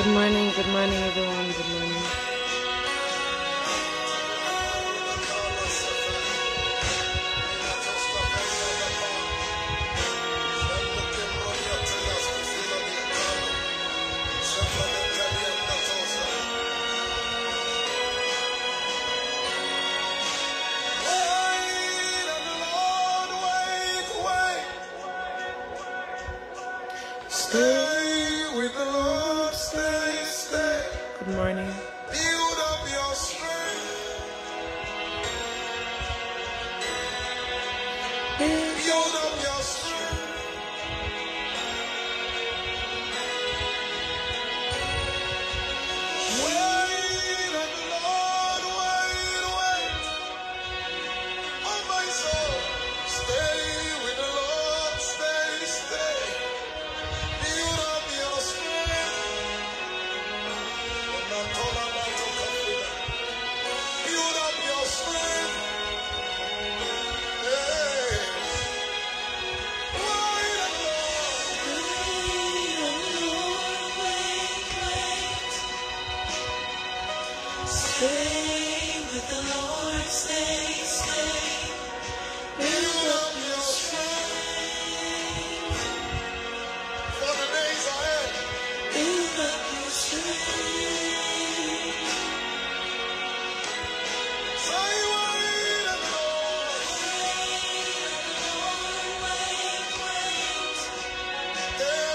Good morning, good morning everyone, good morning.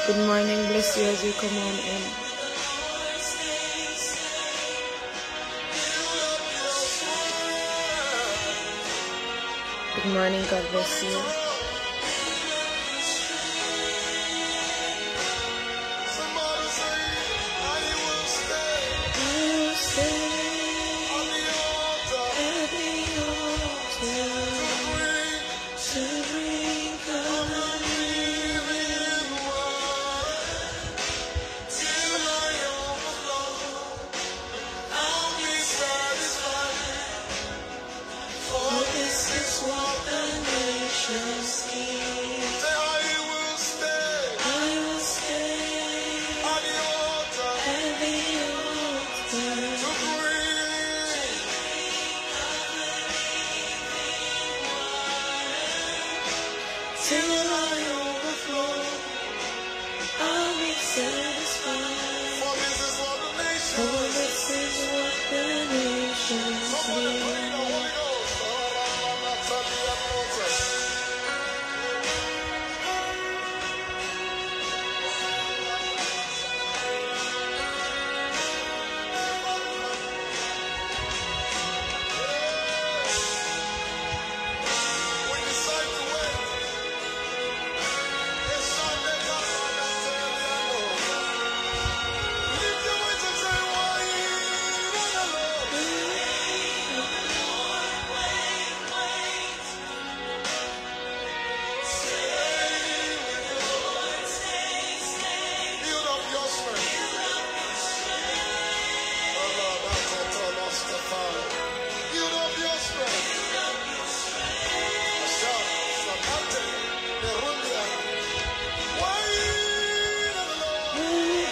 Good morning. Bless you as you come on in. Good morning. God bless you.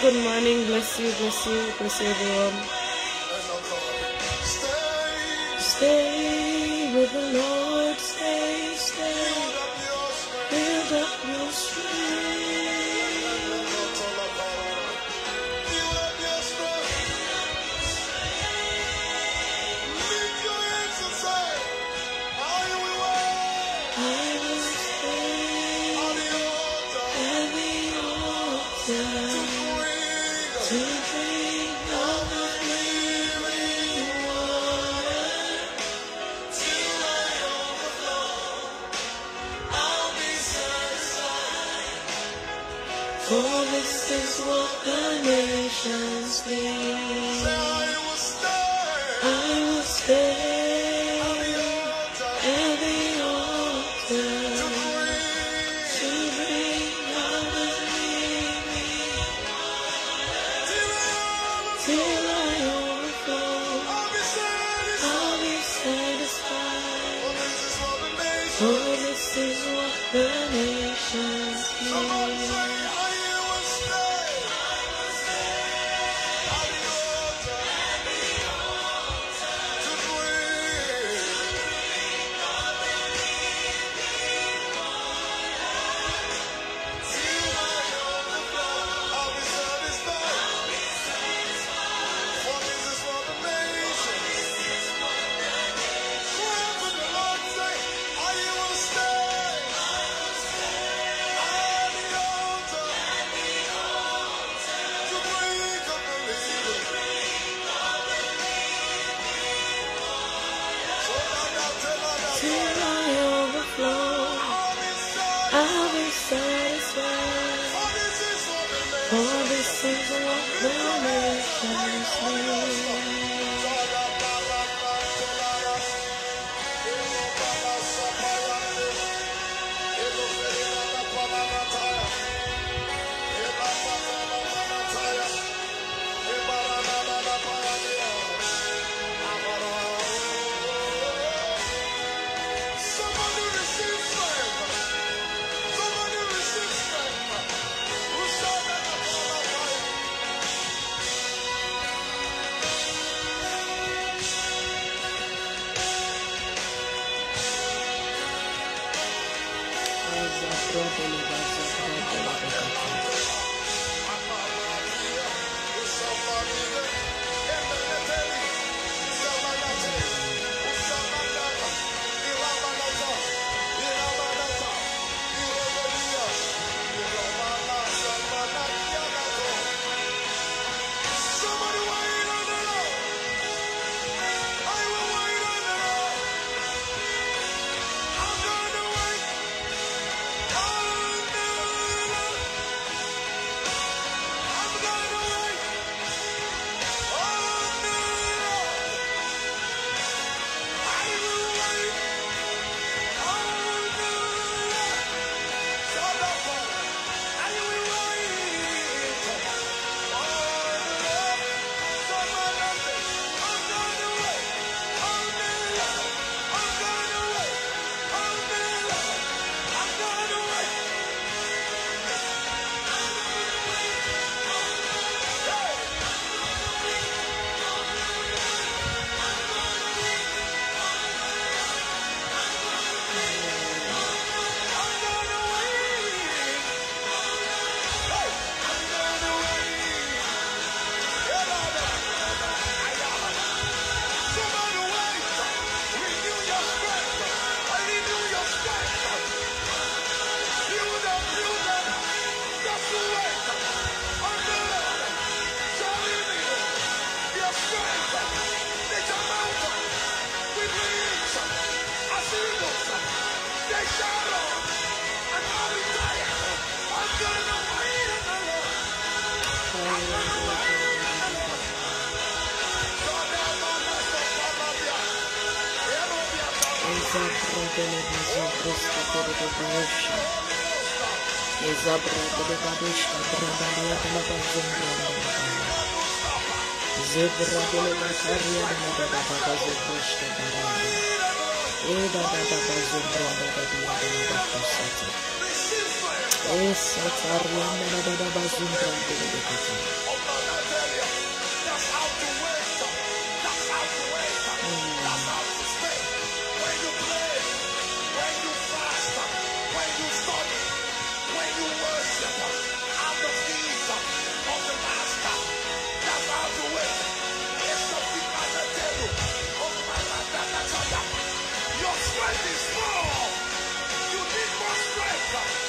Good morning. Bless you. Bless you. Bless you, everyone. Esa es la strength is small. You need more strength.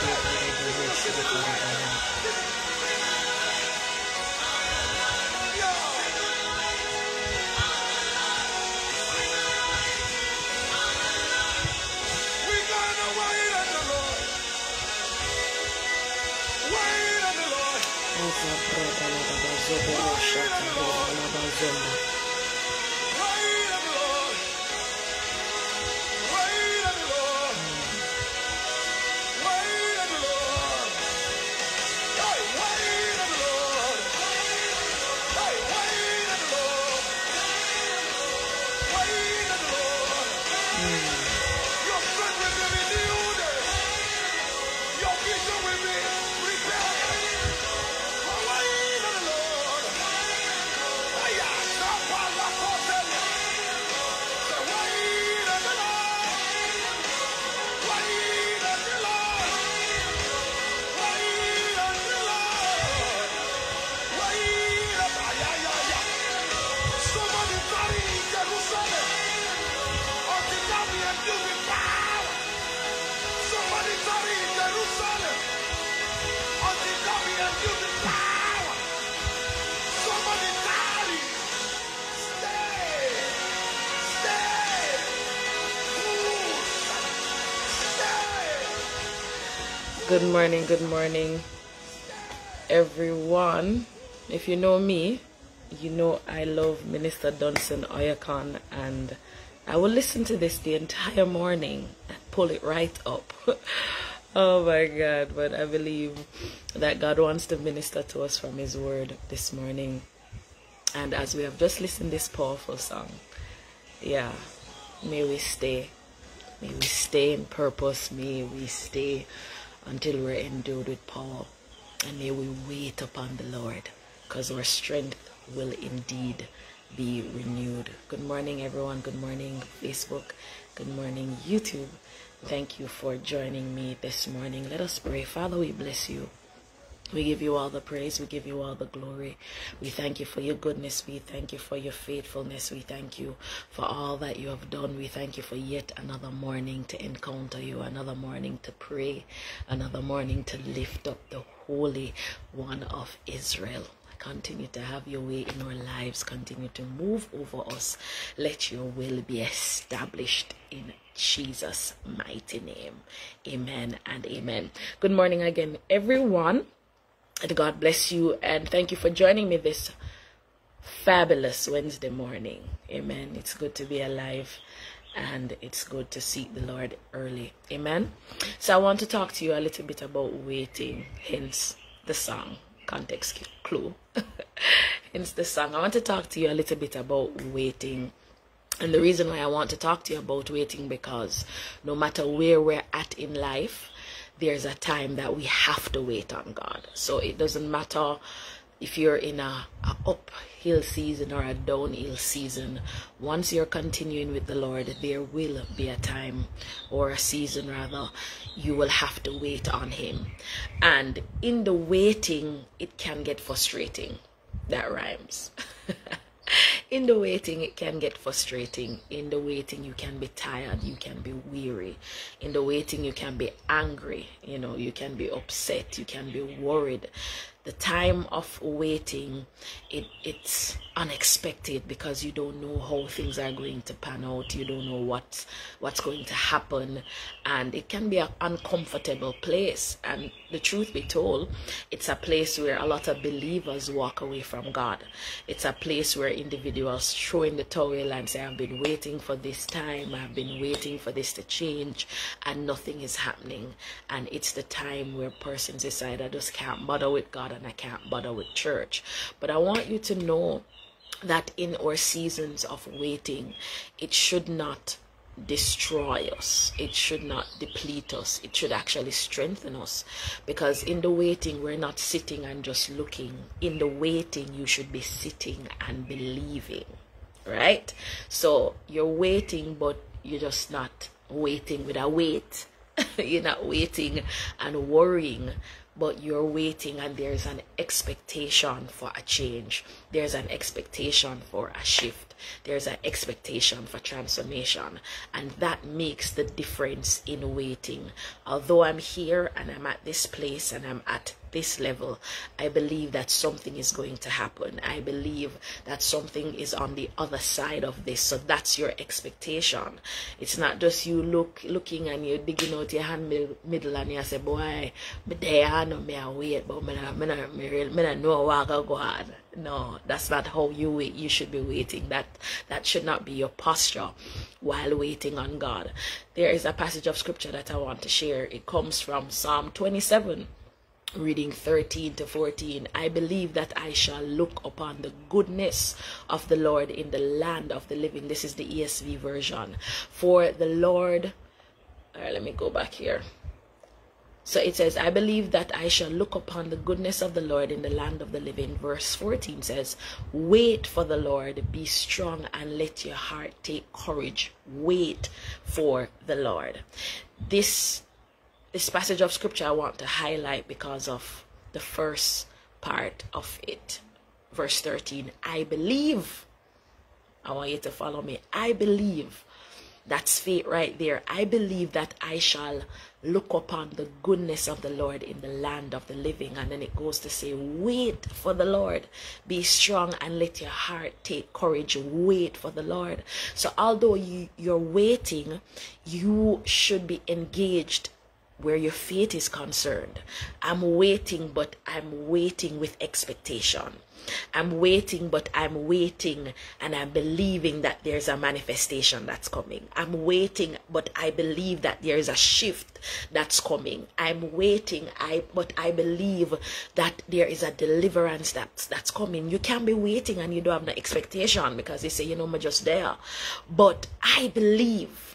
Wait on the Lord. On the Lord. Wait on the Lord. Good morning, good morning, everyone. If you know me, you know I love Minister Dunsin Oyekan, and I will listen to this the entire morning and pull it right up. oh my God, but I believe that God wants to minister to us from His Word this morning. And as we have just listened this powerful song, yeah, may we stay. May we stay in purpose. May we stay until we're endued with power. And may we wait upon the Lord because our strength will indeed be renewed. Good morning, everyone. Good morning, Facebook. Good morning, YouTube. Thank you for joining me this morning. Let us pray. Father, we bless you. We give you all the praise. We give you all the glory. We thank you for your goodness. We thank you for your faithfulness. We thank you for all that you have done. We thank you for yet another morning to encounter you, another morning to pray, another morning to lift up the Holy One of Israel. Continue to have your way in our lives. Continue to move over us. Let your will be established in Jesus' mighty name. Amen and amen. Good morning again, everyone. And God bless you and thank you for joining me this fabulous Wednesday morning. Amen. It's good to be alive and it's good to seek the Lord early. Amen. So I want to talk to you a little bit about waiting, hence the song, context clue. hence the song. I want to talk to you a little bit about waiting. And the reason why I want to talk to you about waiting because no matter where we're at in life, there's a time that we have to wait on God. So it doesn't matter if you're in a, a uphill season or a downhill season. Once you're continuing with the Lord, there will be a time or a season rather you will have to wait on Him. And in the waiting, it can get frustrating. That rhymes. in the waiting it can get frustrating. In the waiting you can be tired. You can be weary. In the waiting you can be angry. You know you can be upset. You can be worried the time of waiting it it's unexpected because you don't know how things are going to pan out. You don't know what what's going to happen. And it can be an uncomfortable place. And the truth be told it's a place where a lot of believers walk away from god. It's a place where individuals throw in the towel and say i've been waiting for this time. I've been waiting for this to change. And nothing is happening. And it's the time where persons decide i just can't bother with god and i can't bother with church but i want you to know that in our seasons of waiting, it should not destroy us. It should not deplete us. It should actually strengthen us. Because in the waiting, we're not sitting and just looking. In the waiting, you should be sitting and believing. Right? So you're waiting, but you're just not waiting with a wait. you're not waiting and worrying but you're waiting and there's an expectation for a change. There's an expectation for a shift. There's an expectation for transformation. And that makes the difference in waiting. Although i'm here and i'm at this place and i'm at this level, I believe that something is going to happen. I believe that something is on the other side of this. So that's your expectation. It's not just you look looking and you're digging out your hand mid- middle and you say, boy, me there, I know me I wait, but me not, me not, me not know what I go on. No, that's not how you wait. You should be waiting. That that should not be your posture while waiting on God. There is a passage of scripture that I want to share. It comes from Psalm 27 reading 13 to 14 i believe that i shall look upon the goodness of the lord in the land of the living this is the esv version for the lord all right let me go back here so it says, I believe that I shall look upon the goodness of the Lord in the land of the living. Verse 14 says, Wait for the Lord, be strong, and let your heart take courage. Wait for the Lord. This this passage of scripture I want to highlight because of the first part of it. Verse 13. I believe. I want you to follow me. I believe. That's faith right there. I believe that I shall look upon the goodness of the Lord in the land of the living. And then it goes to say, Wait for the Lord. Be strong and let your heart take courage. Wait for the Lord. So, although you, you're waiting, you should be engaged where your faith is concerned. I'm waiting, but I'm waiting with expectation. I'm waiting, but I'm waiting and I'm believing that there's a manifestation that's coming. I'm waiting, but I believe that there is a shift that's coming. I'm waiting, I but I believe that there is a deliverance that's that's coming. You can't be waiting and you don't have no expectation because they say, you know, I'm just there. But I believe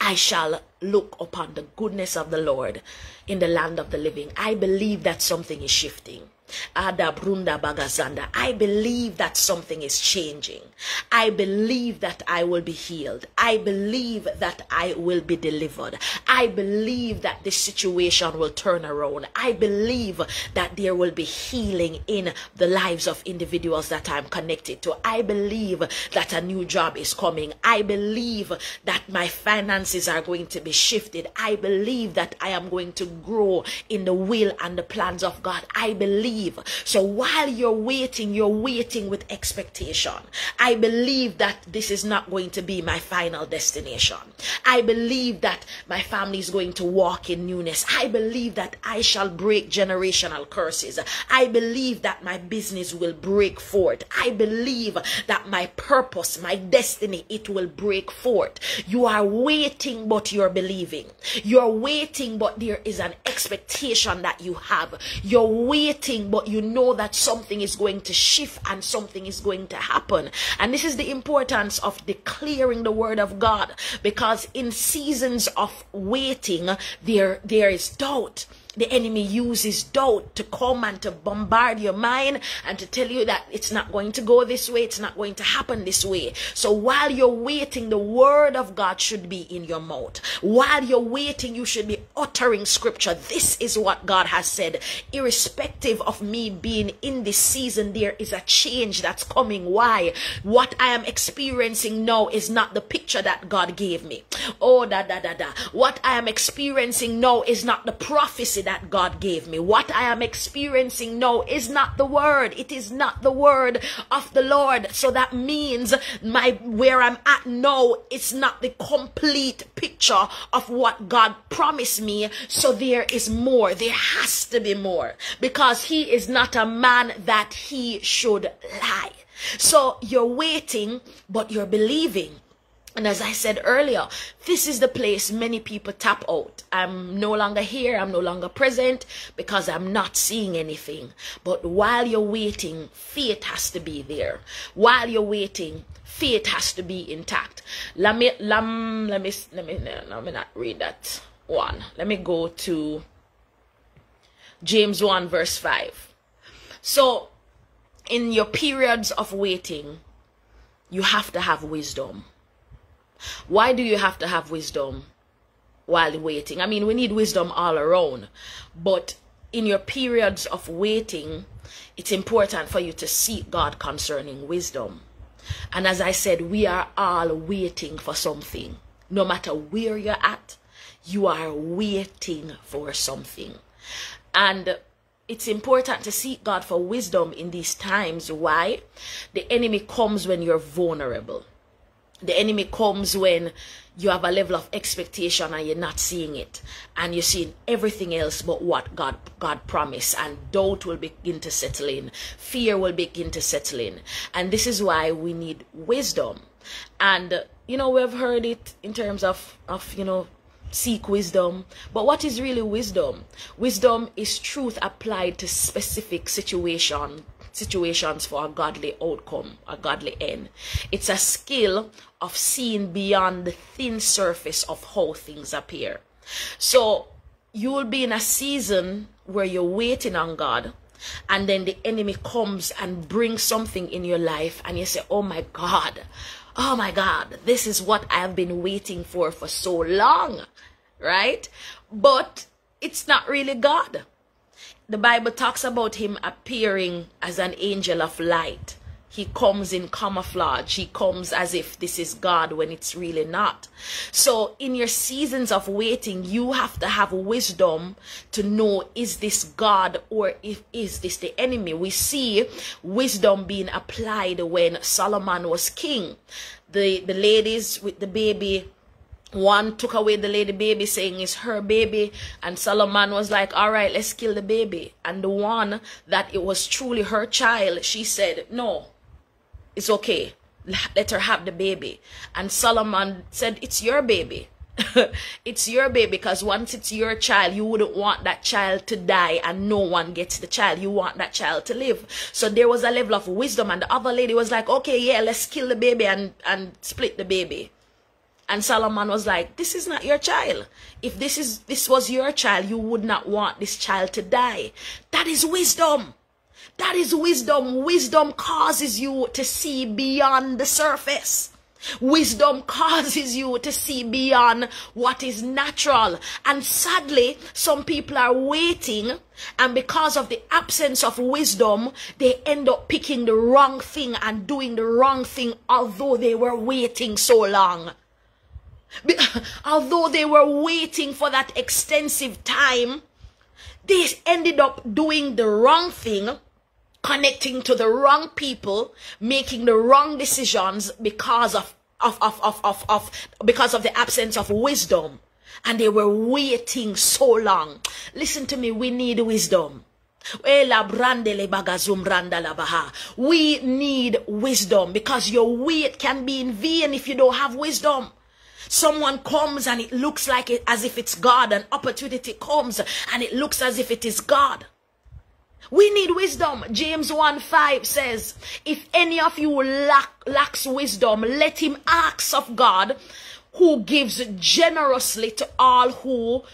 I shall look upon the goodness of the Lord in the land of the living. I believe that something is shifting. Ada Brunda Bagazanda. I believe that something is changing. I believe that I will be healed. I believe that I will be delivered. I believe that this situation will turn around. I believe that there will be healing in the lives of individuals that I'm connected to. I believe that a new job is coming. I believe that my finances are going to be shifted. I believe that I am going to grow in the will and the plans of God. I believe. So while you're waiting, you're waiting with expectation. I believe that this is not going to be my final destination. I believe that my family is going to walk in newness. I believe that I shall break generational curses. I believe that my business will break forth. I believe that my purpose, my destiny, it will break forth. You are waiting, but you're believing. You're waiting, but there is an expectation that you have. You're waiting, but you know that something is going to shift and something is going to happen. And this is the importance of declaring the word of God because in seasons of waiting, there, there is doubt the enemy uses doubt to come and to bombard your mind and to tell you that it's not going to go this way, it's not going to happen this way. So while you're waiting, the word of God should be in your mouth. While you're waiting, you should be uttering scripture. This is what God has said. Irrespective of me being in this season, there is a change that's coming. Why? What I am experiencing now is not the picture that God gave me. Oh, da da da da. What I am experiencing now is not the prophecy that God gave me. What I am experiencing now is not the word. It is not the word of the Lord. So that means my where I'm at now it's not the complete picture of what God promised me. So there is more. There has to be more because he is not a man that he should lie. So you're waiting, but you're believing. And as I said earlier, this is the place many people tap out. I'm no longer here, I'm no longer present because I'm not seeing anything. But while you're waiting, faith has to be there. While you're waiting, faith has to be intact. Let me let me let me let me, let me not read that one. Let me go to James 1 verse 5. So in your periods of waiting, you have to have wisdom. Why do you have to have wisdom while waiting? I mean, we need wisdom all around, but in your periods of waiting, it's important for you to seek God concerning wisdom. And as I said, we are all waiting for something. No matter where you're at, you are waiting for something. And it's important to seek God for wisdom in these times. Why? The enemy comes when you're vulnerable. The enemy comes when you have a level of expectation and you're not seeing it. And you're seeing everything else but what God God promised. And doubt will begin to settle in. Fear will begin to settle in. And this is why we need wisdom. And you know we've heard it in terms of of you know seek wisdom. But what is really wisdom? Wisdom is truth applied to specific situation situations for a godly outcome, a godly end. It's a skill of seeing beyond the thin surface of how things appear. So you will be in a season where you're waiting on God and then the enemy comes and brings something in your life and you say, oh my God, oh my God, this is what I've been waiting for for so long, right? But it's not really God the Bible talks about him appearing as an angel of light. He comes in camouflage. He comes as if this is God when it's really not. So in your seasons of waiting, you have to have wisdom to know is this God or if is this the enemy? We see wisdom being applied when Solomon was king. The the ladies with the baby one took away the lady baby saying it's her baby. And solomon was like all right let's kill the baby. And the one that it was truly her child she said no it's okay. Let her have the baby. And solomon said it's your baby. It's your baby because once it's your child you wouldn't want that child to die and no one gets the child. You want that child to live. So there was a level of wisdom and the other lady was like okay yeah let's kill the baby and and split the baby and Solomon was like, This is not your child. If this is this was your child, you would not want this child to die. That is wisdom. That is wisdom. Wisdom causes you to see beyond the surface. Wisdom causes you to see beyond what is natural. And sadly, some people are waiting, and because of the absence of wisdom, they end up picking the wrong thing and doing the wrong thing, although they were waiting so long. Although they were waiting for that extensive time, they ended up doing the wrong thing, connecting to the wrong people, making the wrong decisions because of, of, of, of, of, of because of the absence of wisdom. And they were waiting so long. Listen to me, we need wisdom. We need wisdom because your wait can be in vain if you don't have wisdom. Someone comes and it looks like it as if it's God. An opportunity comes and it looks as if it is God. We need wisdom. James 1 5 says, If any of you lack, lacks wisdom, let him ask of God, who gives generously to all who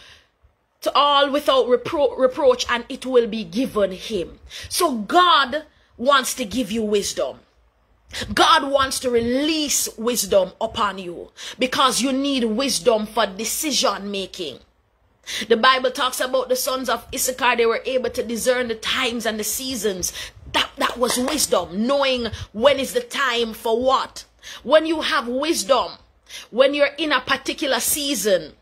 to all without repro- reproach, and it will be given him. So God wants to give you wisdom. God wants to release wisdom upon you because you need wisdom for decision making. The Bible talks about the sons of Issachar, they were able to discern the times and the seasons. That, that was wisdom, knowing when is the time for what. When you have wisdom, when you're in a particular season,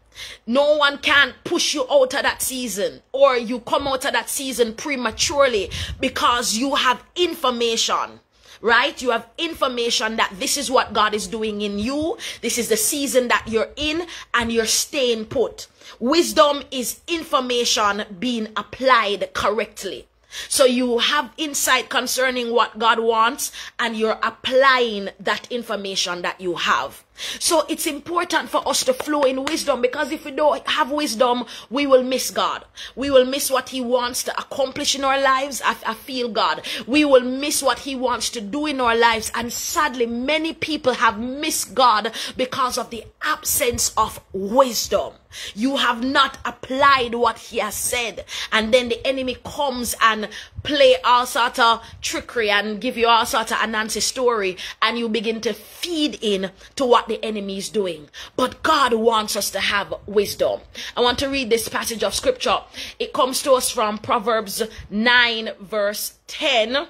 no one can push you out of that season or you come out of that season prematurely because you have information right? You have information that this is what God is doing in you. This is the season that you're in and you're staying put. Wisdom is information being applied correctly. So you have insight concerning what God wants and you're applying that information that you have. So it's important for us to flow in wisdom because if we don't have wisdom, we will miss God. We will miss what He wants to accomplish in our lives. I, I, feel God. We will miss what He wants to do in our lives. And sadly, many people have missed God because of the absence of wisdom. You have not applied what He has said. And then the enemy comes and play all sort of trickery and give you all sort of a Nancy story and you begin to feed in to what the enemy is doing. But God wants us to have wisdom. I want to read this passage of scripture. It comes to us from Proverbs 9 verse 10.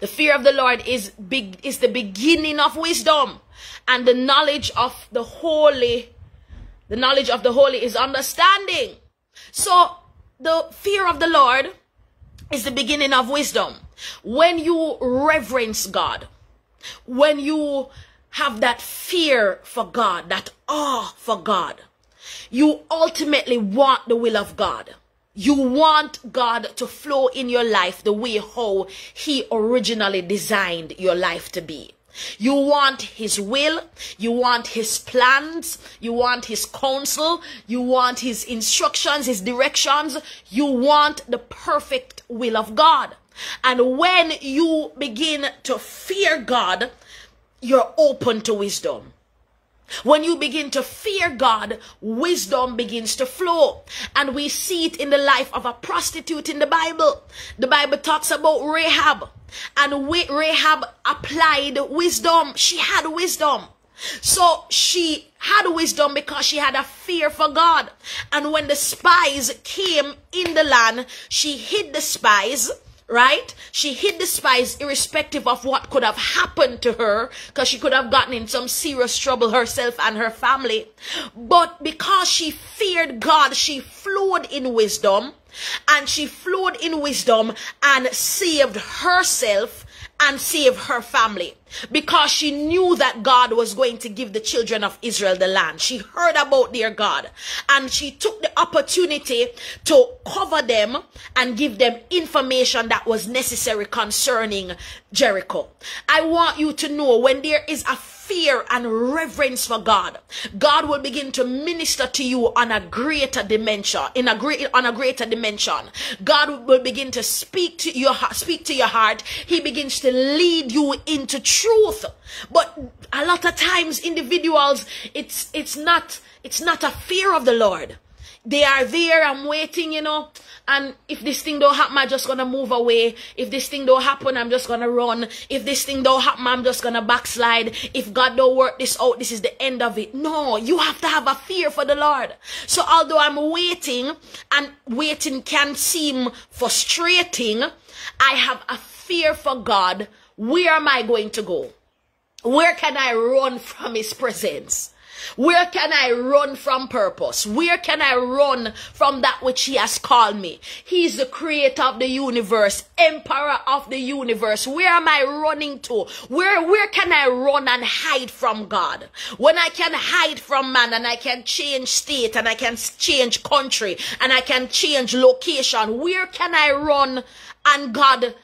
The fear of the Lord is big is the beginning of wisdom and the knowledge of the holy the knowledge of the holy is understanding. So the fear of the Lord is the beginning of wisdom. When you reverence God, when you have that fear for God, that awe for God, you ultimately want the will of God. You want God to flow in your life the way how He originally designed your life to be. You want His will, you want His plans, you want His counsel, you want His instructions, His directions, you want the perfect will of God. And when you begin to fear God, you're open to wisdom. When you begin to fear God, wisdom begins to flow. And we see it in the life of a prostitute in the Bible. The Bible talks about Rahab. And Rahab applied wisdom. She had wisdom. So she had wisdom because she had a fear for God. And when the spies came in the land, she hid the spies right? She hid the spies irrespective of what could have happened to her because she could have gotten in some serious trouble herself and her family. But because she feared God, she flowed in wisdom and she flowed in wisdom and saved herself and save her family because she knew that God was going to give the children of Israel the land. She heard about their God and she took the opportunity to cover them and give them information that was necessary concerning Jericho. I want you to know when there is a fear and reverence for God, God will begin to minister to you on a greater dimension, in a great on a greater dimension. God will begin to speak to your speak to your heart. He begins to lead you into truth. But a lot of times individuals it's it's not it's not a fear of the Lord. They are there, I'm waiting, you know. And if this thing don't happen, I'm just gonna move away. If this thing don't happen, I'm just gonna run. If this thing don't happen, I'm just gonna backslide. If God don't work this out, this is the end of it. No, you have to have a fear for the Lord. So although I'm waiting and waiting can seem frustrating, I have a fear for God. Where am I going to go? Where can I run from his presence? Where can I run from purpose? Where can I run from that which He has called me? He's the creator of the universe, emperor of the universe. Where am I running to? Where, where can I run and hide from God? When I can hide from man and I can change state and I can change country and I can change location, where can I run and God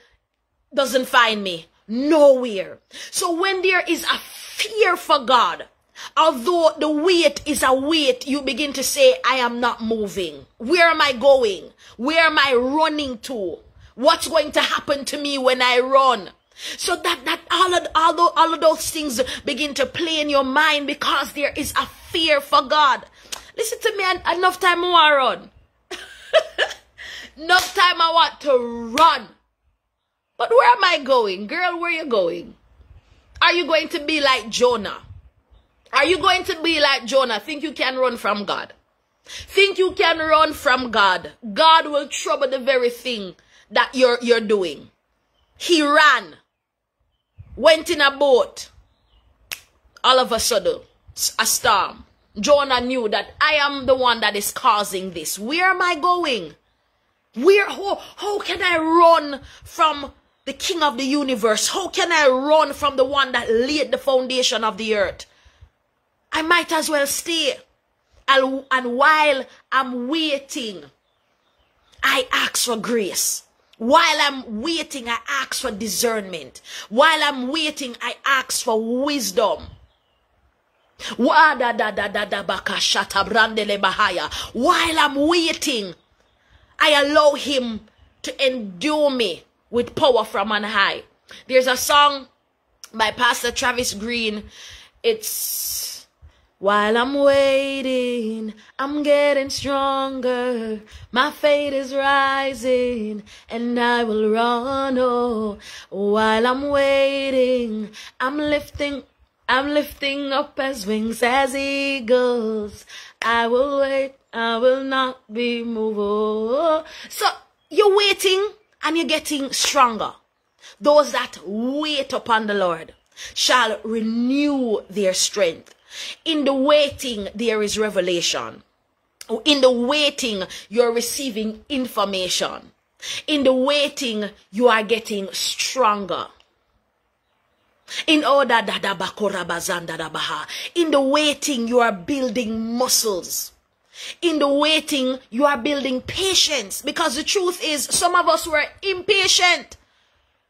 doesn't find me? Nowhere. So when there is a fear for God, Although the weight is a weight, you begin to say, I am not moving. Where am I going? Where am I running to? What's going to happen to me when I run? So that, that all of, all, of, all of those things begin to play in your mind because there is a fear for God. Listen to me, enough time I run. enough time I want to run. But where am I going? Girl, where are you going? Are you going to be like Jonah? Are you going to be like Jonah? Think you can run from God? Think you can run from God? God will trouble the very thing that you're, you're doing. He ran, went in a boat. All of a sudden, a storm. Jonah knew that I am the one that is causing this. Where am I going? Where, how, how can I run from the king of the universe? How can I run from the one that laid the foundation of the earth? I might as well stay. And, and while I'm waiting, I ask for grace. While I'm waiting, I ask for discernment. While I'm waiting, I ask for wisdom. While I'm waiting, I allow him to endure me with power from on high. There's a song by Pastor Travis Greene. It's while I'm waiting, I'm getting stronger. My faith is rising and I will run. Oh, while I'm waiting, I'm lifting, I'm lifting up as wings as eagles. I will wait, I will not be moved. Oh. So you're waiting and you're getting stronger. Those that wait upon the Lord shall renew their strength. In the waiting, there is revelation. In the waiting, you're receiving information. In the waiting, you are getting stronger. In order in the waiting, you are building muscles. In the waiting, you are building patience because the truth is, some of us were impatient.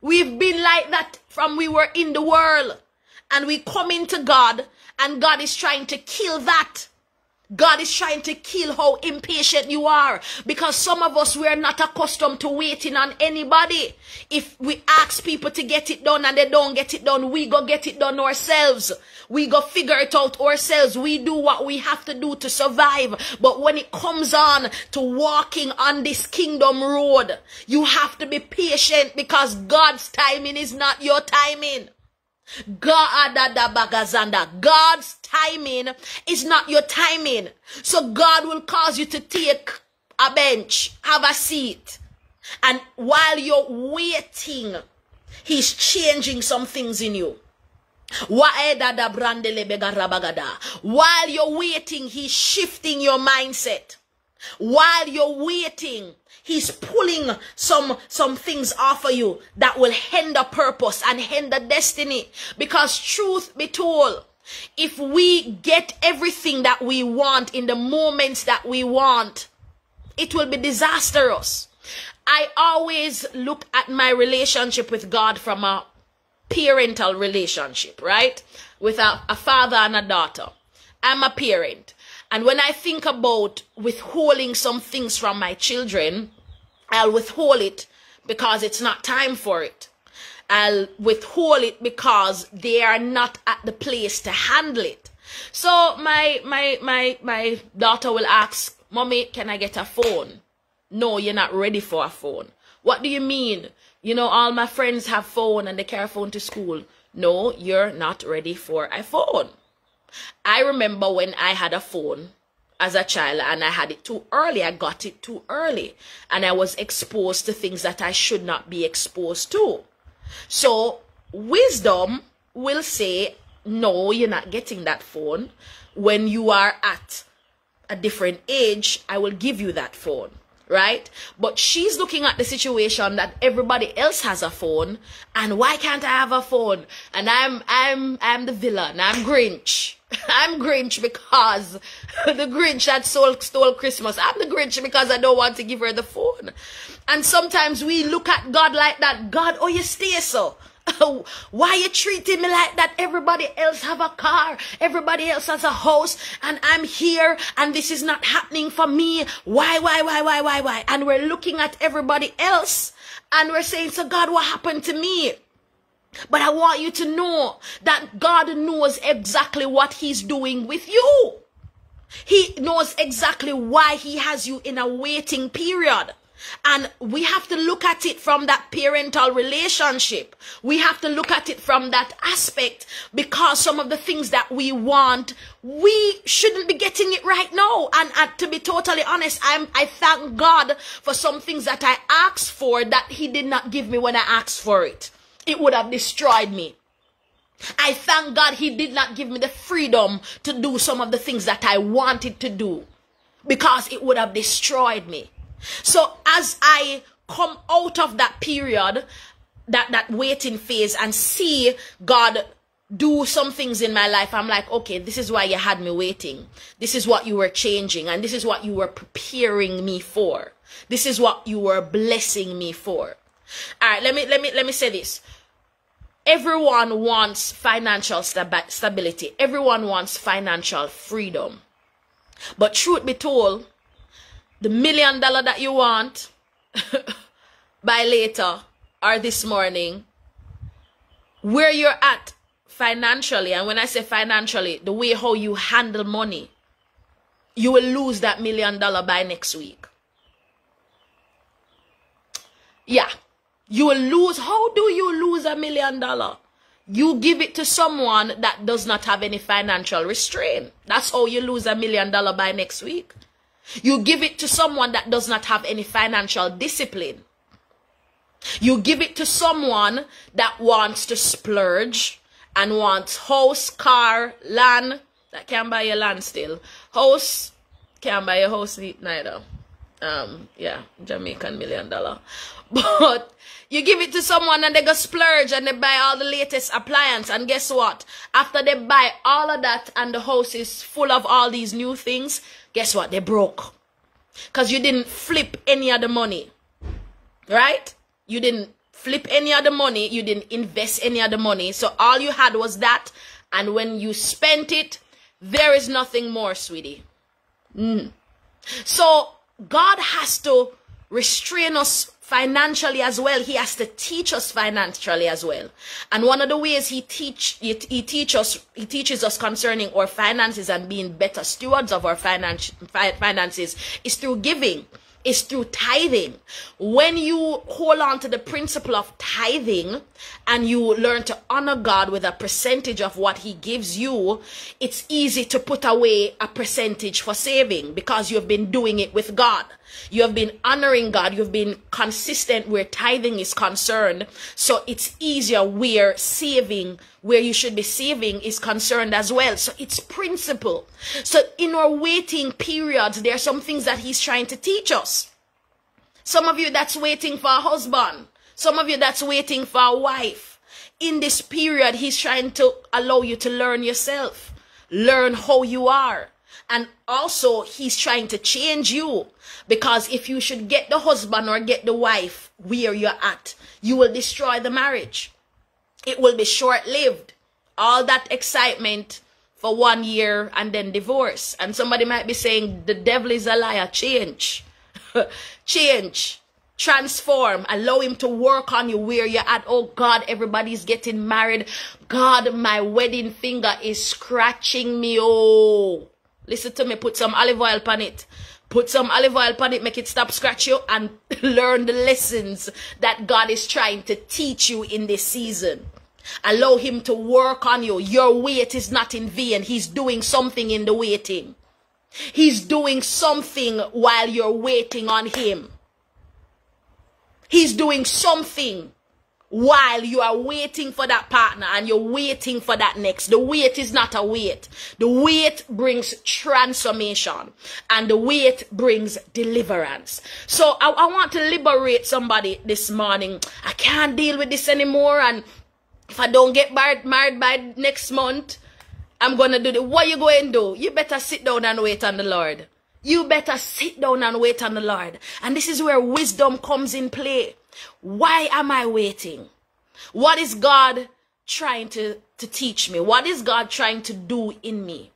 We've been like that from we were in the world and we come into God and God is trying to kill that. God is trying to kill how impatient you are because some of us we are not accustomed to waiting on anybody. If we ask people to get it done and they don't get it done, we go get it done ourselves. We go figure it out ourselves. We do what we have to do to survive. But when it comes on to walking on this kingdom road, you have to be patient because God's timing is not your timing. God, God's timing is not your timing. So God will cause you to take a bench, have a seat. And while you're waiting, He's changing some things in you. While you're waiting, He's shifting your mindset. While you're waiting, He's pulling some, some things off of you that will hinder purpose and hinder destiny. Because truth be told, if we get everything that we want in the moments that we want, it will be disastrous. I always look at my relationship with God from a parental relationship, right? With a, a father and a daughter. I'm a parent. And when I think about withholding some things from my children, I'll withhold it because it's not time for it. I'll withhold it because they are not at the place to handle it. So my my my my daughter will ask, "Mommy, can I get a phone?" No, you're not ready for a phone. What do you mean? You know, all my friends have phone and they carry phone to school. No, you're not ready for a phone. I remember when I had a phone as a child and I had it too early. I got it too early and I was exposed to things that I should not be exposed to. So wisdom will say, no, you're not getting that phone. When you are at a different age, I will give you that phone right? But she's looking at the situation that everybody else has a phone, and why can't I have a phone? And I'm I'm I'm the villain. I'm Grinch. I'm Grinch because the Grinch that stole, stole Christmas. I'm the Grinch because I don't want to give her the phone. And sometimes we look at God like that. God, oh, you stay so. Why you treating me like that? Everybody else have a car. Everybody else has a house. And I'm here and this is not happening for me. Why, why, why, why, why, why? And we're looking at everybody else and we're saying, so God, what happened to me? But I want you to know that God knows exactly what he's doing with you. He knows exactly why he has you in a waiting period. And we have to look at it from that parental relationship. We have to look at it from that aspect because some of the things that we want, we shouldn't be getting it right now. And, and to be totally honest, I'm, I thank God for some things that I asked for that He did not give me when I asked for it. It would have destroyed me. I thank God He did not give me the freedom to do some of the things that I wanted to do because it would have destroyed me. So as I come out of that period, that, that waiting phase and see God do some things in my life, I'm like, okay, this is why you had me waiting. This is what you were changing and this is what you were preparing me for. This is what you were blessing me for. All right, let me let me let me say this. Everyone wants financial stab- stability. Everyone wants financial freedom. But truth be told, the million dollar that you want by later or this morning, where you're at financially, and when I say financially, the way how you handle money, you will lose that million dollar by next week. Yeah, you will lose. How do you lose a million dollar? You give it to someone that does not have any financial restraint. That's how you lose a million dollar by next week. You give it to someone that does not have any financial discipline. You give it to someone that wants to splurge and wants house, car, land. That can buy a land still. House, can't buy a house neither. Um yeah jamaican million dollar. But you give it to someone and they go splurge and they buy all the latest appliance. And guess what? After they buy all of that and the house is full of all these new things guess what? They broke. Because you didn't flip any of the money. Right? You didn't flip any of the money. You didn't invest any of the money. So all you had was that. And when you spent it there is nothing more sweetie. So God has to restrain us financially as well. He has to teach us financially as well. And one of the ways he teach he, he teach us he teaches us concerning our finances and being better stewards of our finance, fi- finances is through giving. Is through tithing. When you hold on to the principle of tithing and you learn to honor God with a percentage of what He gives you, it's easy to put away a percentage for saving because you've been doing it with God. You have been honoring God. You've been consistent where tithing is concerned. So it's easier where saving, where you should be saving is concerned as well. So it's principle. So in our waiting periods, there are some things that he's trying to teach us. Some of you that's waiting for a husband. Some of you that's waiting for a wife. In this period, he's trying to allow you to learn yourself, learn how you are. And also, he's trying to change you. Because if you should get the husband or get the wife where you're at, you will destroy the marriage. It will be short lived. All that excitement for one year and then divorce. And somebody might be saying, the devil is a liar. Change. Change. Transform. Allow him to work on you where you're at. Oh God, everybody's getting married. God, my wedding finger is scratching me. Oh. Listen to me. Put some olive oil on it. Put some olive oil on it, make it stop scratch you, and learn the lessons that God is trying to teach you in this season. Allow Him to work on you. Your wait is not in vain. He's doing something in the waiting. He's doing something while you're waiting on Him. He's doing something while you are waiting for that partner and you're waiting for that next. The wait is not a wait. The wait brings transformation and the wait brings deliverance. So I, I want to liberate somebody this morning. I can't deal with this anymore. And if I don't get married, married by next month, I'm gonna do the what you going to do? You better sit down and wait on the Lord. You better sit down and wait on the Lord. And this is where wisdom comes in play. Why am I waiting? What is God trying to, to teach me? What is God trying to do in me?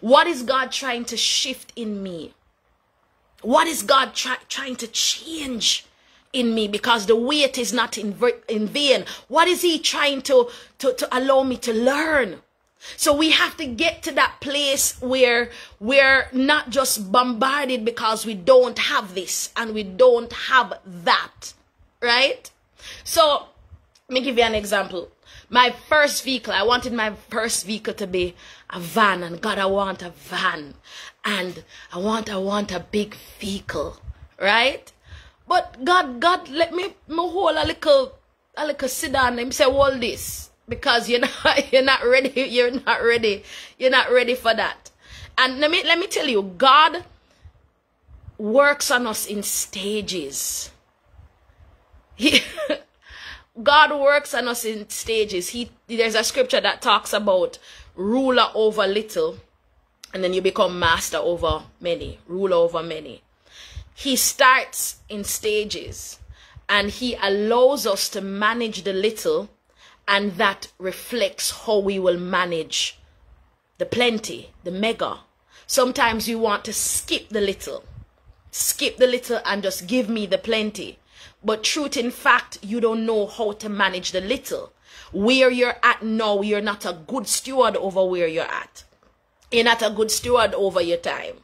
What is God trying to shift in me? What is God try, trying to change in me? Because the wait is not in, in vain. What is He trying to, to, to allow me to learn? So we have to get to that place where we're not just bombarded because we don't have this and we don't have that, right? So let me give you an example. My first vehicle, I wanted my first vehicle to be a van, and God, I want a van, and I want, I want a big vehicle, right? But God, God, let me, me hold a little, a little sit down and say, hold this, because you're not, you're not ready, you're not ready, you're not ready for that. And let me, let me tell you, God works on us in stages. He, God works on us in stages. He there's a scripture that talks about ruler over little, and then you become master over many, ruler over many. He starts in stages, and he allows us to manage the little, and that reflects how we will manage the plenty, the mega. Sometimes you want to skip the little, skip the little, and just give me the plenty. But truth in fact, you don't know how to manage the little. Where you're at now, you're not a good steward over where you're at. You're not a good steward over your time.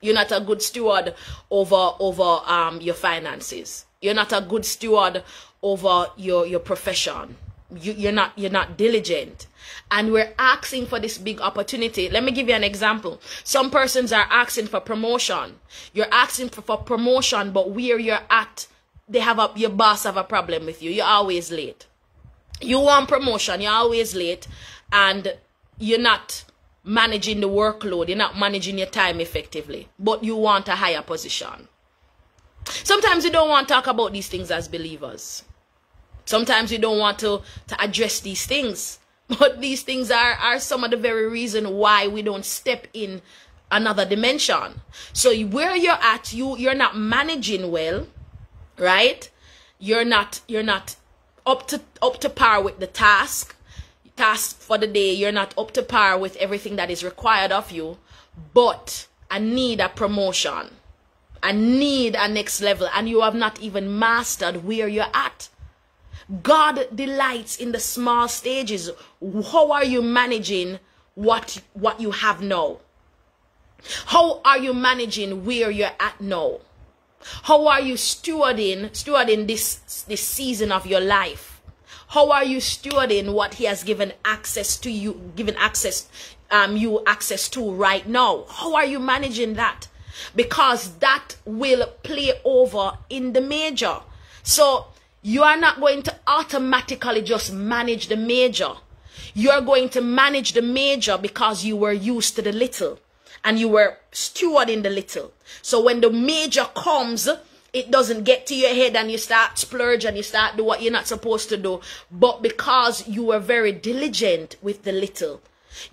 You're not a good steward over over um your finances. You're not a good steward over your your profession. You, you're not you're not diligent and we're asking for this big opportunity let me give you an example some persons are asking for promotion you're asking for, for promotion but where you're at they have a your boss have a problem with you. You're always late. You want promotion, you're always late, and you're not managing the workload, you're not managing your time effectively, but you want a higher position. Sometimes we don't want to talk about these things as believers. Sometimes we don't want to, to address these things. But these things are, are some of the very reason why we don't step in another dimension. So where you're at, you you're not managing well, right? You're not you're not up to up to par with the task task for the day. You're not up to par with everything that is required of you. But I need a promotion. I need a next level, and you have not even mastered where you're at. God delights in the small stages. How are you managing what what you have now? How are you managing where you're at now? How are you stewarding stewarding this this season of your life? How are you stewarding what he has given access to you, given access um you access to right now? How are you managing that? Because that will play over in the major. So you are not going to automatically just manage the major. You are going to manage the major because you were used to the little and you were stewarding the little. So when the major comes, it doesn't get to your head and you start splurge and you start do what you're not supposed to do. But because you were very diligent with the little,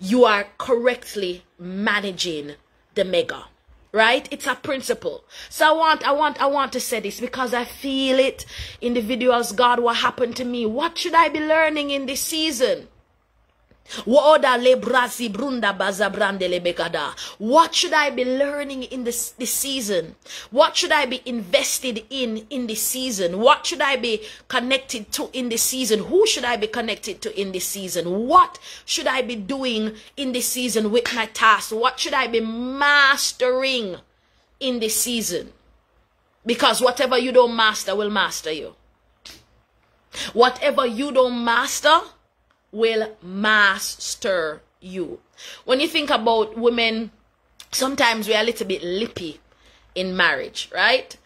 you are correctly managing the mega right? It's a principle. So i want i want i want to say this because i feel it. Individuals god what happened to me? What should i be learning in this season what should I be learning in this, this season? What should I be invested in in this season? What should I be connected to in this season? Who should I be connected to in this season? What should I be doing in this season with my task? What should I be mastering in this season? Because whatever you don't master will master you. Whatever you don't master will master you. When you think about women, sometimes we're a little bit lippy in marriage, right?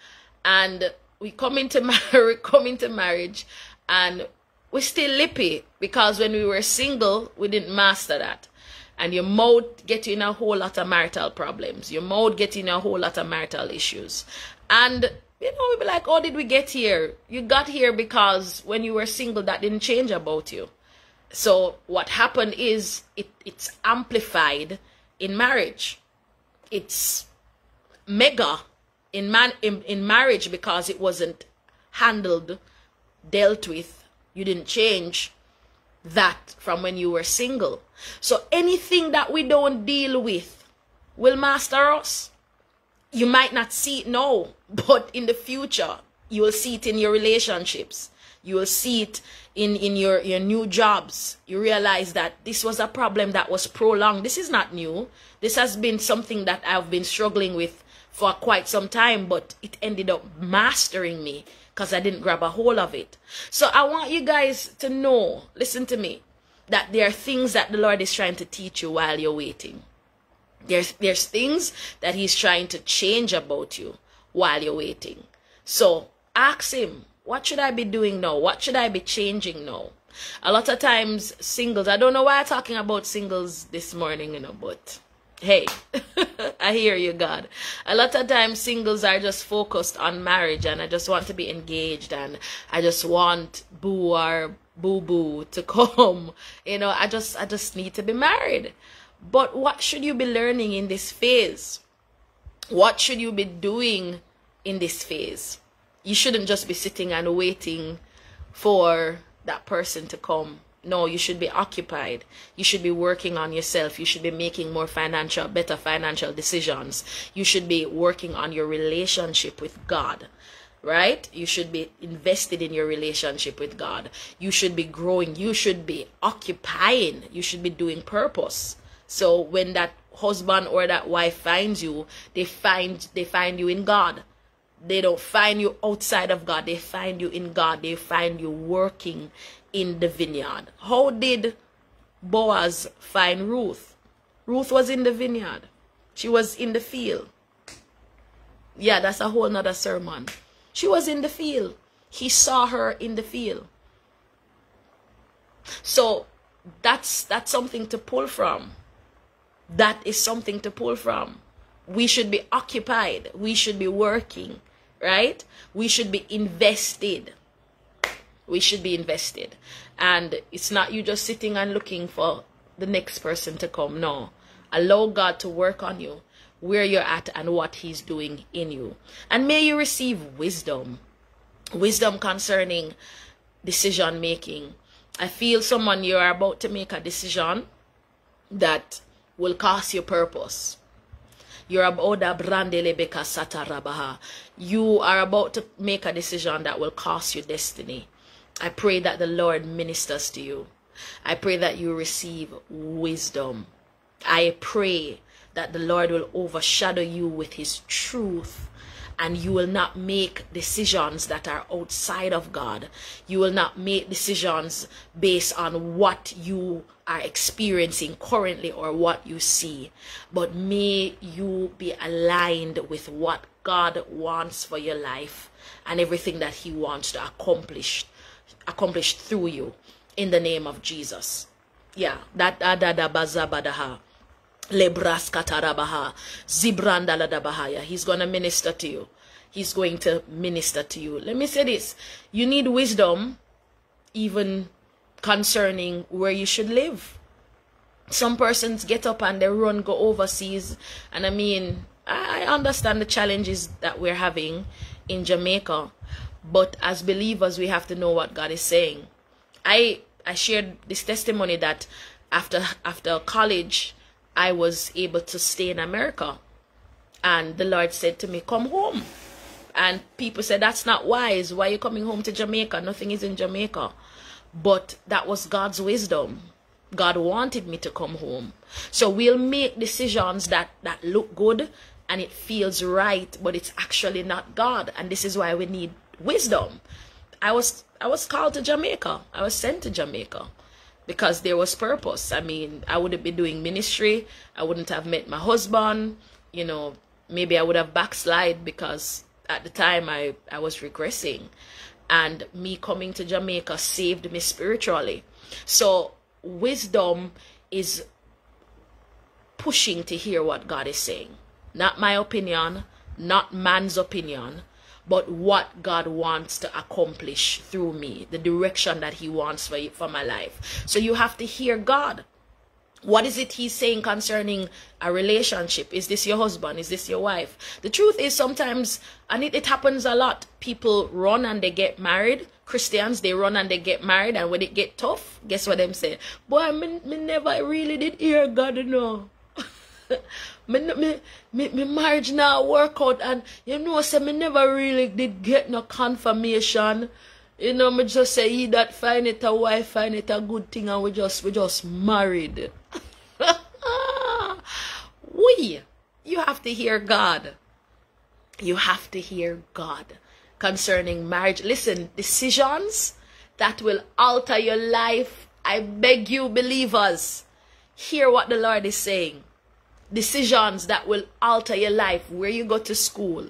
And we come into marriage, come into marriage, and we're still lippy because when we were single, we didn't master that. And your mouth get you in a whole lot of marital problems. Your mouth get you in a whole lot of marital issues. And you know, we be like, oh, did we get here? You got here because when you were single, that didn't change about you. So what happened is it, it's amplified in marriage. It's mega in man in, in marriage because it wasn't handled, dealt with. You didn't change that from when you were single. So anything that we don't deal with will master us. You might not see it now, but in the future, you will see it in your relationships. You will see it in, in your, your new jobs. You realize that this was a problem that was prolonged. This is not new. This has been something that I've been struggling with for quite some time, but it ended up mastering me because I didn't grab a hold of it. So I want you guys to know, listen to me, that there are things that the Lord is trying to teach you while you're waiting. There's, there's things that He's trying to change about you while you're waiting. So ask Him, what should I be doing now? What should I be changing now? A lot of times, singles, I don't know why I'm talking about singles this morning, you know, but hey, I hear you, God. A lot of times, singles are just focused on marriage and I just want to be engaged and I just want boo or boo boo to come. You know, I just, I just need to be married. But what should you be learning in this phase? What should you be doing in this phase? You shouldn't just be sitting and waiting for that person to come. No, you should be occupied. You should be working on yourself. You should be making more financial, better financial decisions. You should be working on your relationship with God, right? You should be invested in your relationship with God. You should be growing. You should be occupying. You should be doing purpose. So when that husband or that wife finds you, they find they find you in God they don't find you outside of God. They find you in God. They find you working in the vineyard. How did Boaz find Ruth? Ruth was in the vineyard. She was in the field. Yeah, that's a whole nother sermon. She was in the field. He saw her in the field. So that's that's something to pull from. That is something to pull from. We should be occupied. We should be working right? We should be invested. We should be invested. And it's not you just sitting and looking for the next person to come. No. Allow God to work on you where you're at and what He's doing in you. And may you receive wisdom. Wisdom concerning decision making. I feel someone you are about to make a decision that will cost you purpose. You're about. You are about to make a decision that will cost you destiny. I pray that the Lord ministers to you. I pray that you receive wisdom. I pray that the Lord will overshadow you with his truth and you will not make decisions that are outside of God. You will not make decisions based on what you are experiencing currently or what you see. But may you be aligned with what God wants for your life and everything that he wants to accomplish accomplish through you in the name of Jesus. Yeah, that da da da bazabadaha. Lebras katarabaha. Zibranda. He's gonna minister to you. He's going to minister to you. Let me say this. You need wisdom even concerning where you should live. Some persons get up and they run go overseas and I mean I understand the challenges that we're having in Jamaica, but as believers we have to know what God is saying. I I shared this testimony that after after college I was able to stay in America. And the Lord said to me, Come home. And people said, That's not wise. Why are you coming home to Jamaica? Nothing is in Jamaica. But that was God's wisdom. God wanted me to come home. So we'll make decisions that, that look good and it feels right, but it's actually not God. And this is why we need wisdom. I was I was called to Jamaica. I was sent to Jamaica because there was purpose. I mean, I wouldn't be doing ministry. I wouldn't have met my husband. You know, maybe I would have backslide because at the time I, I was regressing. And me coming to Jamaica saved me spiritually. So wisdom is pushing to hear what God is saying. Not my opinion, not man's opinion, but what God wants to accomplish through me, the direction that He wants for, for my life. So you have to hear God. What is it He's saying concerning a relationship? Is this your husband? Is this your wife? The truth is sometimes, and it, it happens a lot, people run and they get married. Christians, they run and they get married, and when it get tough, guess what them say? Boy, me, me never really did hear God, you know. me, me, me, me marriage now work out and you know say me never really did get no confirmation. You know, me just say he that find it a wife, find it a good thing and we just we just married. we you have to hear God. You have to hear God concerning marriage. Listen, decisions that will alter your life. I beg you, believers, hear what the Lord is saying decisions that will alter your life where you go to school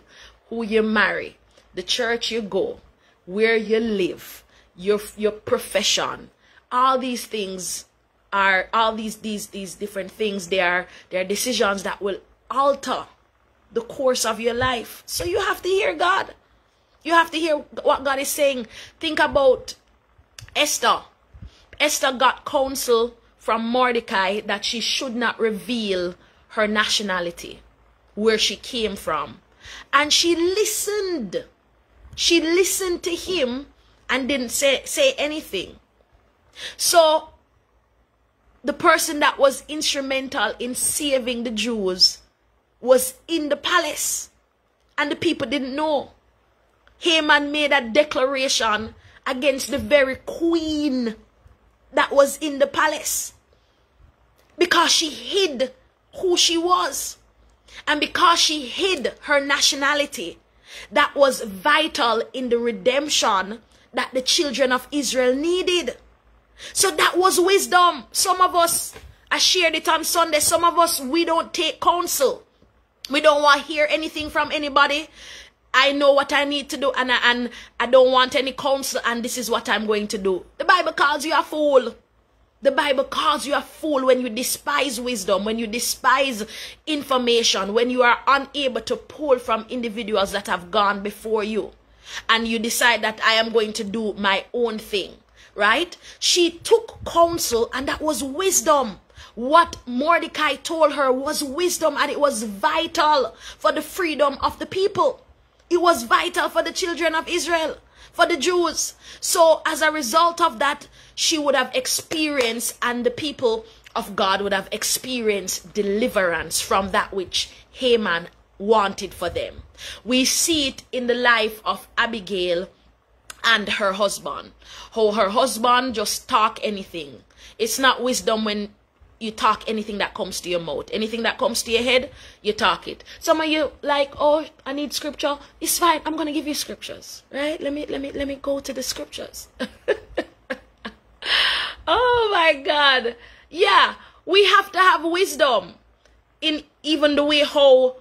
who you marry the church you go where you live your your profession all these things are all these these these different things they are they are decisions that will alter the course of your life so you have to hear god you have to hear what god is saying think about esther esther got counsel from mordecai that she should not reveal her nationality, where she came from. And she listened. She listened to him and didn't say, say anything. So, the person that was instrumental in saving the Jews was in the palace. And the people didn't know. Haman made a declaration against the very queen that was in the palace because she hid who she was. And because she hid her nationality, that was vital in the redemption that the children of Israel needed. So that was wisdom. Some of us, I shared it on Sunday, some of us, we don't take counsel. We don't want to hear anything from anybody. I know what I need to do and I, and I don't want any counsel and this is what I'm going to do. The Bible calls you a fool. The Bible calls you a fool when you despise wisdom, when you despise information, when you are unable to pull from individuals that have gone before you, and you decide that I am going to do my own thing, right? She took counsel, and that was wisdom. What Mordecai told her was wisdom, and it was vital for the freedom of the people. It was vital for the children of Israel, for the Jews. So, as a result of that, she would have experienced, and the people of God would have experienced deliverance from that which Haman wanted for them. We see it in the life of Abigail and her husband. How her husband just talk anything. It's not wisdom when you talk anything that comes to your mouth. Anything that comes to your head, you talk it. Some of you like, oh, I need scripture. It's fine. I'm gonna give you scriptures. Right? Let me let me let me go to the scriptures. oh my god. Yeah, we have to have wisdom in even the way how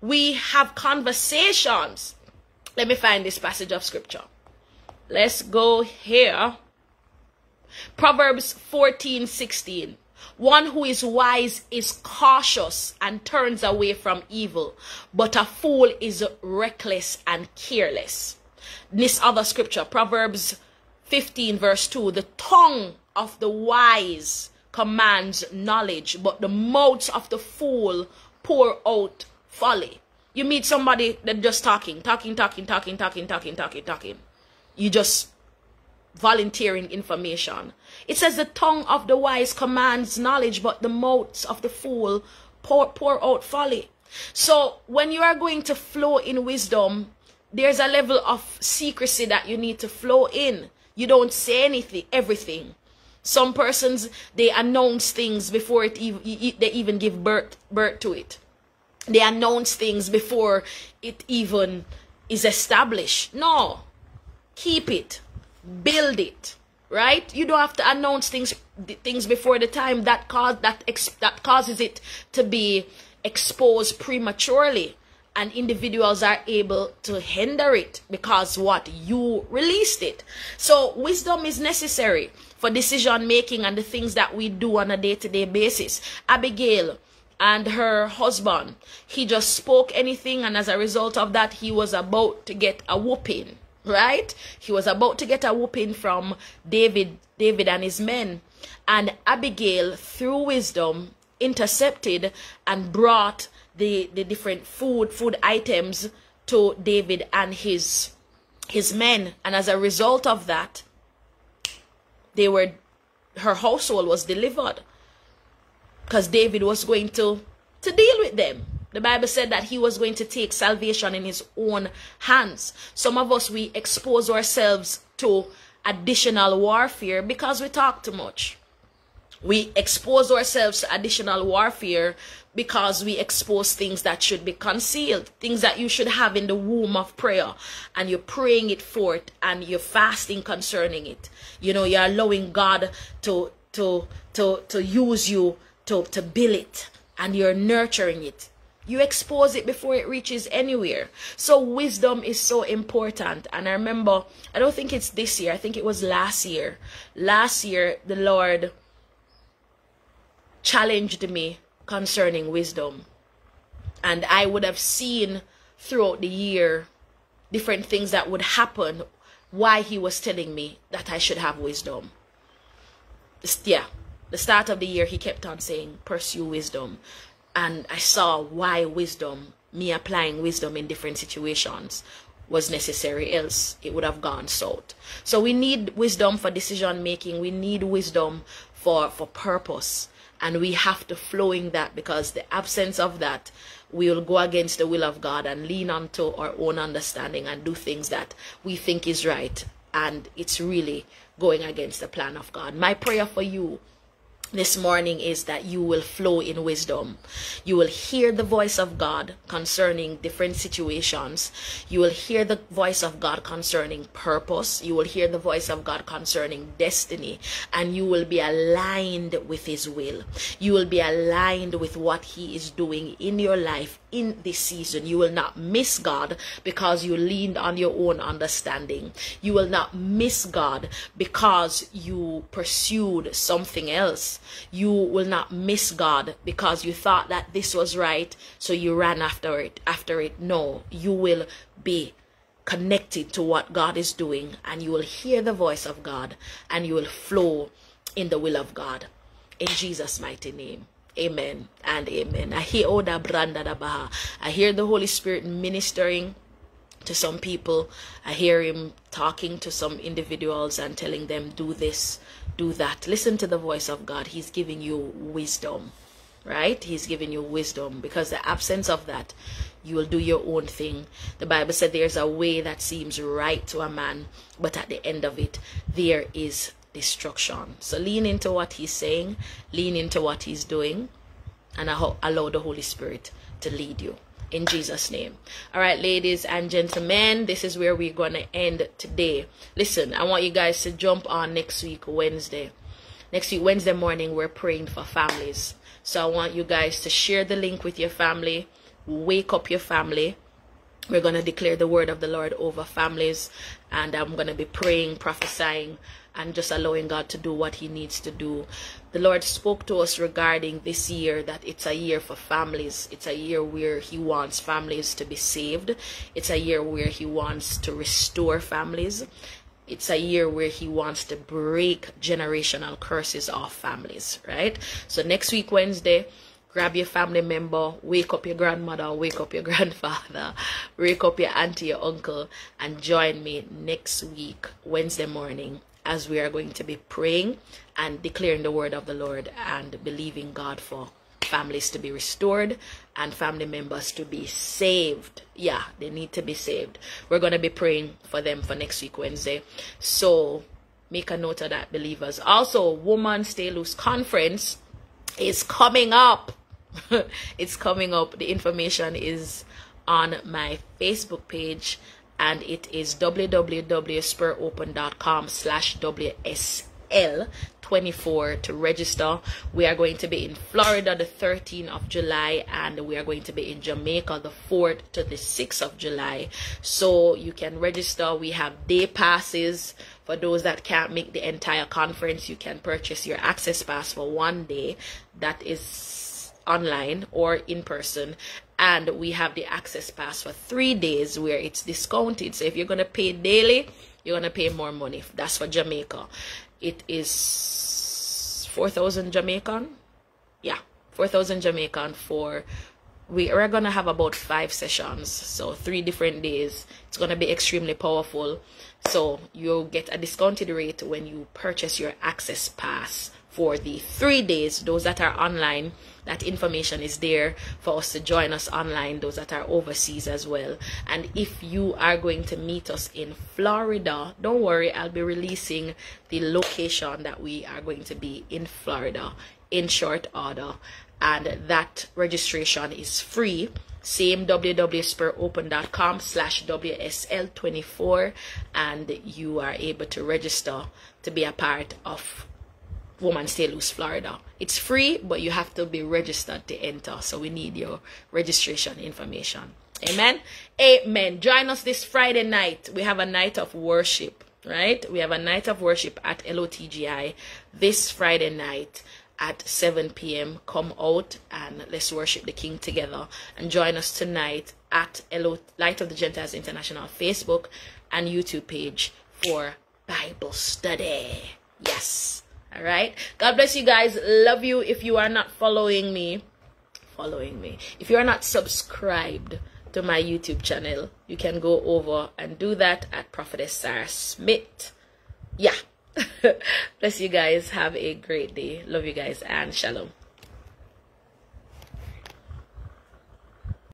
we have conversations. Let me find this passage of scripture. Let's go here. Proverbs 14 16. One who is wise is cautious and turns away from evil, but a fool is reckless and careless. This other scripture, Proverbs 15, verse 2 The tongue of the wise commands knowledge, but the mouths of the fool pour out folly. You meet somebody that just talking, talking, talking, talking, talking, talking, talking, talking. You just volunteering information. It says the tongue of the wise commands knowledge, but the mouths of the fool pour, pour out folly. So when you are going to flow in wisdom, there's a level of secrecy that you need to flow in. You don't say anything, everything. Some persons they announce things before it even they even give birth birth to it. They announce things before it even is established. No, keep it, build it, right? You don't have to announce things things before the time that cause that ex, that causes it to be exposed prematurely. And individuals are able to hinder it because what? You released it. So wisdom is necessary for decision making and the things that we do on a day-to-day basis. Abigail and her husband he just spoke anything and as a result of that he was about to get a whooping right? He was about to get a whooping from david david and his men. And abigail through wisdom intercepted and brought the the different food food items to David and his his men. And as a result of that they were her household was delivered. Because David was going to to deal with them the bible said that he was going to take salvation in his own hands some of us we expose ourselves to additional warfare because we talk too much we expose ourselves to additional warfare because we expose things that should be concealed, things that you should have in the womb of prayer, and you're praying it forth and you're fasting concerning it. You know, you're allowing God to to to to use you to to build it and you're nurturing it. You expose it before it reaches anywhere. So wisdom is so important. And I remember, I don't think it's this year, I think it was last year. Last year, the Lord challenged me concerning wisdom. And I would have seen throughout the year different things that would happen why he was telling me that I should have wisdom. Yeah, the start of the year he kept on saying, pursue wisdom. And I saw why wisdom, me applying wisdom in different situations, was necessary, else it would have gone south. So we need wisdom for decision making, we need wisdom for, for purpose and we have to flow in that because the absence of that we will go against the will of God and lean onto our own understanding and do things that we think is right and it's really going against the plan of God. My prayer for you this morning is that you will flow in wisdom. You will hear the voice of God concerning different situations. You will hear the voice of God concerning purpose. You will hear the voice of God concerning destiny. And you will be aligned with His will. You will be aligned with what He is doing in your life in this season. You will not miss God because you leaned on your own understanding. You will not miss God because you pursued something else you will not miss God because you thought that this was right, so you ran after it. After it, no, you will be connected to what God is doing, and you will hear the voice of God, and you will flow in the will of God. In Jesus' mighty name. Amen and amen. I hear oh, Oda Branda Baha. I hear the Holy Spirit ministering to some people. I hear him talking to some individuals and telling them, do this, do that. Listen to the voice of God. He's giving you wisdom, right? He's giving you wisdom because the absence of that, you will do your own thing. The Bible said there's a way that seems right to a man, but at the end of it, there is destruction. So lean into what he's saying, lean into what he's doing, and allow the Holy Spirit to lead you in Jesus' name. All right, ladies and gentlemen, this is where we're going to end today. Listen, I want you guys to jump on next week, Wednesday. Next week, Wednesday morning, we're praying for families. So I want you guys to share the link with your family, wake up your family. We're going to declare the word of the Lord over families, and I'm going to be praying, prophesying and just allowing God to do what He needs to do. The Lord spoke to us regarding this year that it's a year for families. It's a year where He wants families to be saved. It's a year where He wants to restore families. It's a year where He wants to break generational curses off families, right? So next week, Wednesday, grab your family member, wake up your grandmother, wake up your grandfather, wake up your auntie, your uncle, and join me next week, Wednesday morning, as we are going to be praying and declaring the word of the Lord and believing God for families to be restored and family members to be saved. Yeah, they need to be saved. We're going to be praying for them for next week, Wednesday. So make a note of that, believers. Also, Woman Stay Loose Conference is coming up. it's coming up. The information is on my Facebook page and it is www.spiropen.com slash WSL 24 to register. We are going to be in Florida the 13th of July and we are going to be in Jamaica the 4th to the 6th of July. So you can register. We have day passes for those that can't make the entire conference. You can purchase your access pass for one day. That is online or in person and we have the access pass for three days where it's discounted. So if you're going to pay daily you're going to pay more money. That's for jamaica. It is 4000 jamaican? Yeah 4000 jamaican for we are going to have about five sessions. So three different days. It's going to be extremely powerful. So you'll get a discounted rate when you purchase your access pass for the three days. Those that are online that information is there for us to join us online those that are overseas as well. And if you are going to meet us in florida don't worry i'll be releasing the location that we are going to be in florida in short order. And that registration is free. Same www.spiropen.com slash wsl24 and you are able to register to be a part of Woman Stay Loose Florida. It's free, but you have to be registered to enter. So we need your registration information. Amen. Amen. Join us this Friday night. We have a night of worship, right? We have a night of worship at LOTGI this Friday night at 7 p.m. Come out and let's worship the King together. And join us tonight at LO Light of the Gentiles International Facebook and YouTube page for Bible study. Yes. All right. God bless you guys. Love you. If you are not following me, following me. If you are not subscribed to my YouTube channel, you can go over and do that at Prophetess Sarah Smith. Yeah. bless you guys. Have a great day. Love you guys and shalom.